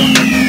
Musik